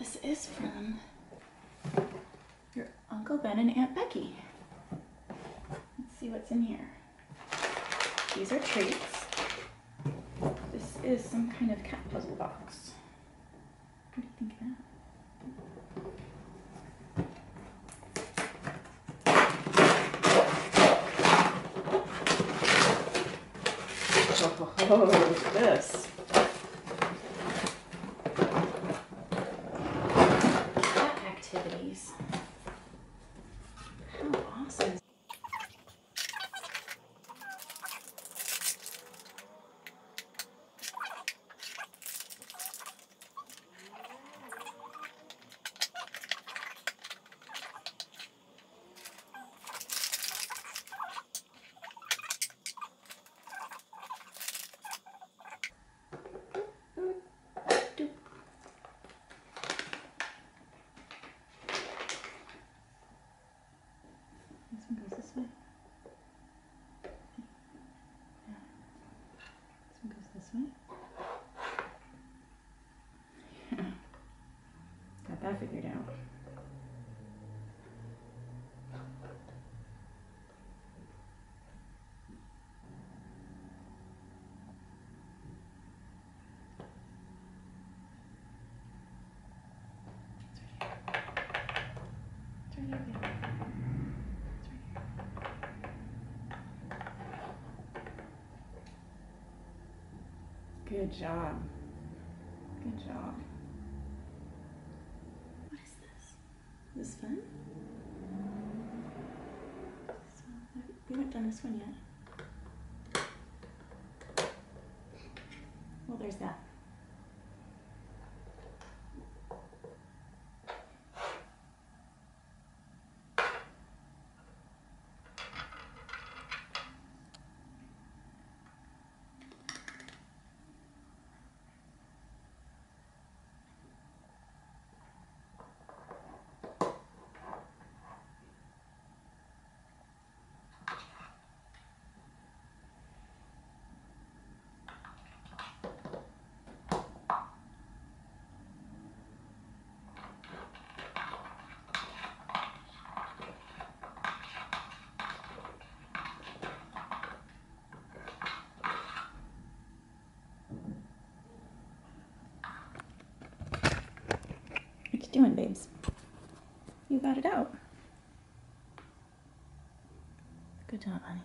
This is from your Uncle Ben and Aunt Becky. Let's see what's in here. These are treats. This is some kind of cat puzzle box. What do you think of that? Oh, this. Cat activities. How awesome. Doop. This one goes this way. Yeah. This one goes this way. Got that figured out. Good job. Good job. What is this? Is this fun? This one- We haven't done this one yet. Well, there's that. Doing, babes? You got it out. Good job, honey.